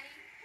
morning, everybody.